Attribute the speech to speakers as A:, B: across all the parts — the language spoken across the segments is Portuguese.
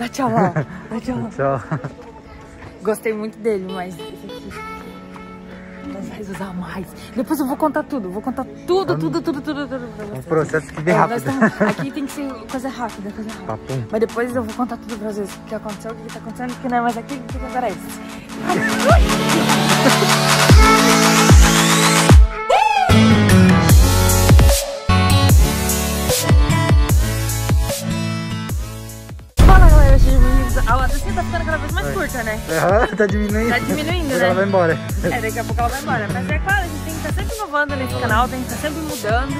A: Dá tchau lá. Dá tchau.
B: Tchau.
A: Gostei muito dele, mas esse aqui nós vamos usar mais. Depois eu vou contar tudo, vou contar tudo, tudo, tudo, tudo, tudo pra
B: Um processo que bem
A: É,
B: rápido.
A: tamo- aqui tem que ser coisa rápida, coisa rápida.
B: Papum.
A: Mas depois eu vou contar tudo pra vocês. O que aconteceu, o que tá acontecendo, o que não é mais aquilo, o que agora A lasanha tá ficando cada vez mais curta, né?
B: Aham, tá diminuindo.
A: Tá diminuindo, né?
B: ela vai embora.
A: É, daqui a pouco ela vai embora. Mas é claro, a gente tem que estar sempre inovando nesse canal, tem que estar sempre mudando.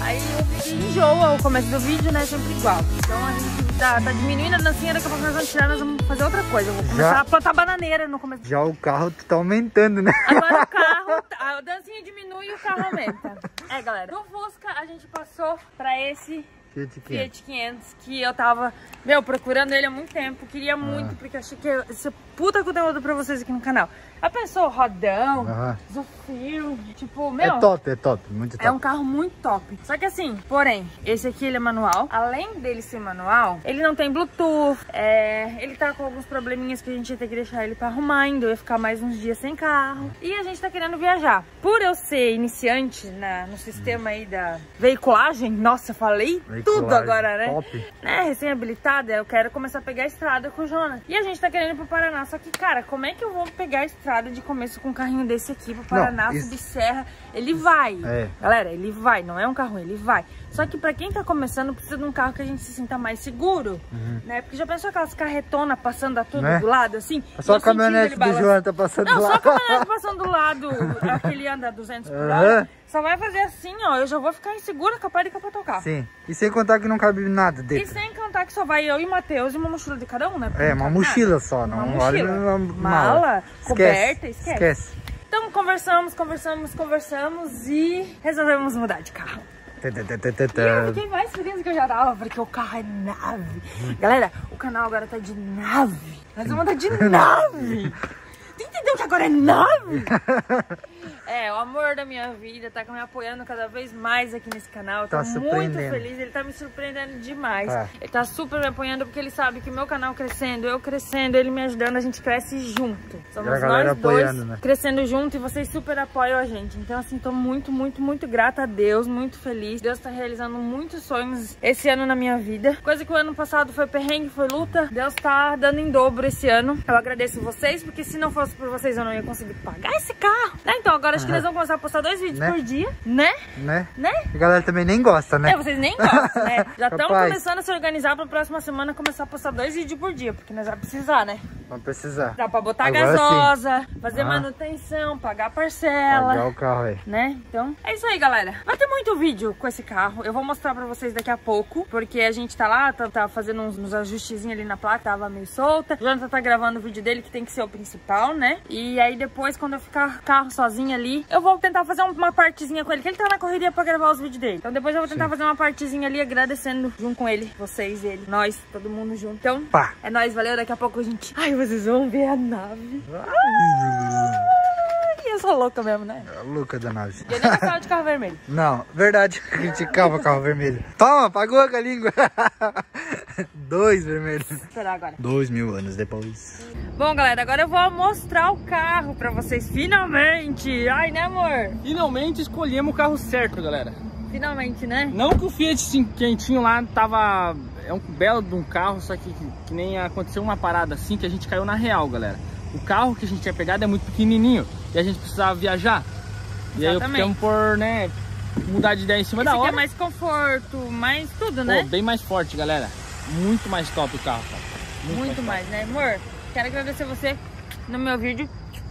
A: Aí o vídeo enjoa, o começo do vídeo né, sempre igual. Então a gente tá, tá diminuindo a dancinha, daqui a pouco nós vamos tirar, nós vamos fazer outra coisa. Eu vou começar
B: Já?
A: a plantar bananeira no começo.
B: Já o carro tá aumentando, né?
A: Agora o carro, a dancinha diminui e o carro aumenta. É, galera, do Fusca a gente passou pra esse
B: Fiat 500.
A: Fiat 500 que eu tava, meu, procurando ele há muito tempo. Queria muito, porque achei que ia ser puta conteúdo pra vocês aqui no canal. A pessoa, rodão,
B: Aham.
A: Zofio, tipo, meu...
B: É top, é top, muito top.
A: É um carro muito top. Só que assim, porém, esse aqui ele é manual. Além dele ser manual, ele não tem Bluetooth. É, ele tá com alguns probleminhas que a gente ia ter que deixar ele pra arrumar ainda. Eu ia ficar mais uns dias sem carro. E a gente tá querendo viajar. Por eu ser iniciante na, no sistema aí da veiculagem, nossa, falei tudo agora, né?
B: Top.
A: né, recém-habilitada, eu quero começar a pegar a estrada com o Jonas. E a gente tá querendo ir pro Paraná. Só que, cara, como é que eu vou pegar a estrada de começo com um carrinho desse aqui pro Paraná,
B: Não, isso-
A: subir serra? Ele vai.
B: É.
A: Galera, ele vai, não é um carro, ele vai. Só que pra quem tá começando, precisa de um carro que a gente se sinta mais seguro, né? Porque já pensou aquelas carretonas passando a tudo
B: Uhum. Né?
A: do lado, assim?
B: Só
A: Eu
B: a caminhonete do João tá passando
A: Não,
B: lá.
A: só a caminhonete passando do lado, aquele anda 200 por hora. Só vai fazer assim, ó, eu já vou ficar insegura, capaz de capotar o carro.
B: Sim. E sem contar que não cabe nada
A: E
B: dentro.
A: sem contar que só vai eu e Matheus e uma mochila de cada um, né? Porque
B: É, uma mochila
A: nada.
B: só, não
A: Uma
B: olha
A: mochila.
B: na
A: Mala, coberta,
B: Esquece.
A: esquece. Então conversamos, conversamos, conversamos e resolvemos mudar de carro. E eu fiquei mais feliz do que eu já tava, porque o carro é nave. Galera, o canal agora tá de nave. Nós vamos andar de nave. Tu entendeu que agora é nave? É, o amor da minha vida tá me apoiando cada vez mais aqui nesse canal. Eu tô
B: Tá
A: muito feliz, ele tá me surpreendendo demais.
B: Tá.
A: Ele tá super me apoiando porque ele sabe que meu canal crescendo, eu crescendo, ele me ajudando, a gente cresce junto. Somos nós dois
B: apoiando, né?
A: crescendo junto e vocês super apoiam a gente. Então, assim, tô muito, muito, muito grata a Deus, muito feliz. Deus tá realizando muitos sonhos esse ano na minha vida. Coisa que o ano passado foi perrengue, foi luta. Deus tá dando em dobro esse ano. Eu agradeço vocês, porque se não fosse por vocês, eu não ia conseguir pagar esse carro. Né? Então, agora acho que nós vamos começar a postar dois vídeos
B: Né?
A: por dia, né?
B: Né?
A: Né?
B: A galera também nem gosta, né?
A: É, vocês nem gostam, né? Já estamos começando a se organizar pra próxima semana começar a postar dois vídeos por dia, porque nós vamos precisar, né?
B: Vamos precisar.
A: Dá pra botar
B: Agora
A: gasosa, fazer
B: Ah.
A: manutenção, pagar parcela.
B: Pagar o carro aí.
A: Né? Então, é isso aí, galera. Vai ter muito vídeo com esse carro. Eu vou mostrar pra vocês daqui a pouco, porque a gente tá lá, tá, tá fazendo uns, uns ajustezinhos ali na placa, tava meio solta. O Jonathan tá gravando o vídeo dele, que tem que ser o principal, né? E aí depois, quando eu ficar carro sozinha ali, eu vou tentar fazer uma partezinha com ele, que ele tá na correria pra gravar os vídeos dele. Então depois eu vou tentar
B: Sim.
A: fazer uma partezinha ali, agradecendo junto com ele, vocês, ele, nós, todo mundo junto. Então,
B: Pá.
A: é nóis, valeu. Daqui a pouco a gente... Ai, vocês vão ver a nave. Ai, eu sou louca mesmo, né?
B: A Luca da nave.
A: Eu nem gostava de carro vermelho.
B: Não, verdade, criticava o carro vermelho. Toma, pagou com a língua. Dois vermelhos.
A: Vou esperar agora.
B: Dois mil anos depois.
A: Bom, galera, agora eu vou mostrar o carro pra vocês, finalmente. Ai, né, amor?
C: Finalmente escolhemos o carro certo, galera.
A: Finalmente, né?
C: Não que o Fiat quentinho lá tava... É um belo de um carro, só que, que nem aconteceu uma parada assim que a gente caiu na real, galera. O carro que a gente tinha pegado é muito pequenininho e a gente precisava viajar. E aí
A: Exatamente.
C: optamos por, né, mudar de ideia em cima
A: Esse
C: da
A: aqui
C: hora.
A: é mais conforto, mais tudo,
C: Pô,
A: né?
C: bem mais forte, galera. Muito mais top o carro, cara.
A: Muito mais, né, amor? Quero agradecer você no meu vídeo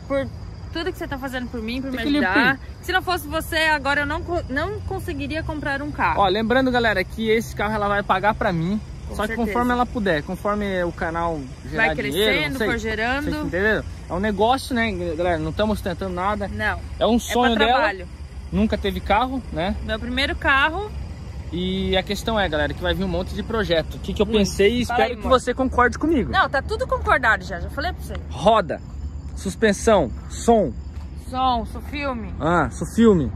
A: por tudo que você tá fazendo por mim, por me ajudar. Se não fosse você, agora eu não, não conseguiria comprar um carro.
C: Ó, lembrando, galera, que esse carro ela vai pagar pra mim.
A: Com
C: só que
A: certeza.
C: conforme ela puder, conforme o canal gerar
A: Vai
C: dinheiro,
A: crescendo,
C: não sei,
A: for
C: Vocês
A: gerando.
C: entenderam? É um negócio, né, galera? Não estamos tentando nada.
A: Não,
C: É um
A: é
C: sonho
A: pra
C: dela. Nunca teve carro, né?
A: Meu primeiro carro,
C: E a questão é, galera, que vai vir um monte de projeto. O que, que eu
A: Hum,
C: pensei e espero
A: aí,
C: que você concorde comigo.
A: não, tá tudo concordado já, já falei pra você.
C: Roda, suspensão, som,
A: Som, sou filme.
C: ah, su- filme.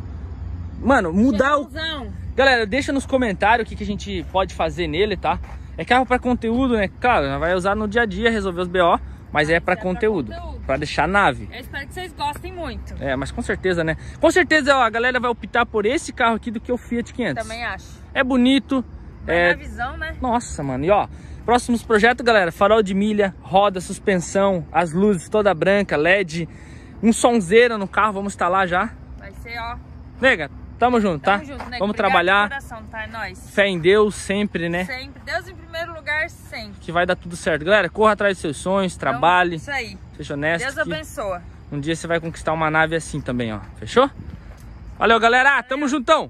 C: Mano, mudar o.
A: Cheirazão.
C: Galera, deixa nos comentários o que, que a gente pode fazer nele, tá? É carro para conteúdo, né? Claro, vai usar no dia a dia, resolver os BO, mas é para
A: é pra
C: conteúdo,
A: conteúdo.
C: para deixar nave.
A: Eu espero que vocês gostem muito.
C: É, mas com certeza, né? Com certeza ó, a galera vai optar por esse carro aqui do que o Fiat 500.
A: Também acho.
C: É bonito. É...
A: visão, né?
C: Nossa, mano. E ó, próximos projetos, galera. Farol de milha, roda, suspensão, as luzes toda branca, LED, um sonzeiro no carro, vamos instalar já.
A: Vai ser, ó.
C: Nega, tamo junto, tá?
A: Tamo junto, né?
C: Vamos
A: Obrigado
C: trabalhar.
A: Coração, tá? É nóis.
C: Fé em Deus sempre, né?
A: Sempre. Deus em primeiro lugar, sempre.
C: Que vai dar tudo certo. Galera, corra atrás dos seus sonhos,
A: Então,
C: trabalhe,
A: isso aí.
C: seja honesto.
A: Deus abençoa.
C: um dia você vai conquistar uma nave assim também, ó. Fechou? Valeu, galera. Tamo juntão.